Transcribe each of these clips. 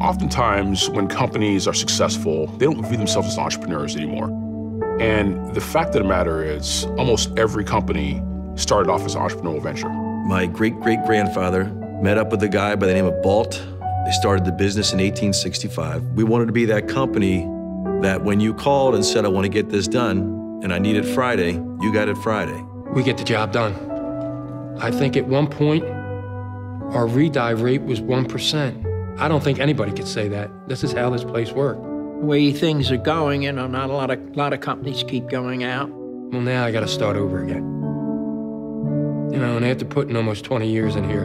Oftentimes, when companies are successful, they don't view themselves as entrepreneurs anymore. And the fact of the matter is, almost every company started off as an entrepreneurial venture. My great great grandfather met up with a guy by the name of Balt. They started the business in 1865. We wanted to be that company that when you called and said, I want to get this done, and I need it Friday, you got it Friday. We get the job done. I think at one point, our redye rate was 1%. I don't think anybody could say that. This is how this place worked. The way things are going, you know, not a lot of, lot of companies keep going out. Well, now I got to start over again. You know, and after putting almost 20 years in here,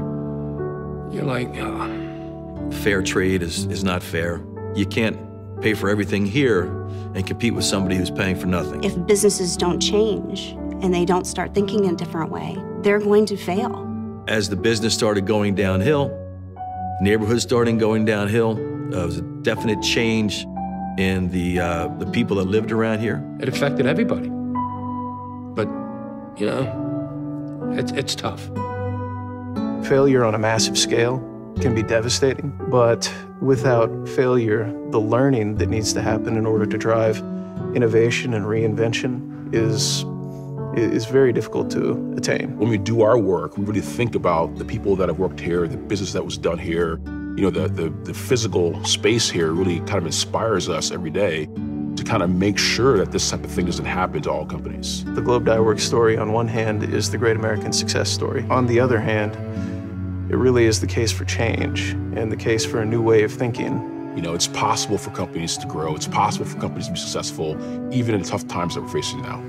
you're like, oh. Fair trade is, is not fair. You can't pay for everything here and compete with somebody who's paying for nothing. If businesses don't change and they don't start thinking in a different way, they're going to fail. As the business started going downhill, neighborhoods starting going downhill, uh, there was a definite change in the, uh, the people that lived around here. It affected everybody. But, you know, it's, it's tough. Failure on a massive scale can be devastating, but without failure, the learning that needs to happen in order to drive innovation and reinvention is is very difficult to attain. When we do our work, we really think about the people that have worked here, the business that was done here. You know, the, the, the physical space here really kind of inspires us every day to kind of make sure that this type of thing doesn't happen to all companies. The Globe Dye Works story, on one hand, is the great American success story. On the other hand, it really is the case for change and the case for a new way of thinking. You know, it's possible for companies to grow. It's possible for companies to be successful, even in the tough times that we're facing now.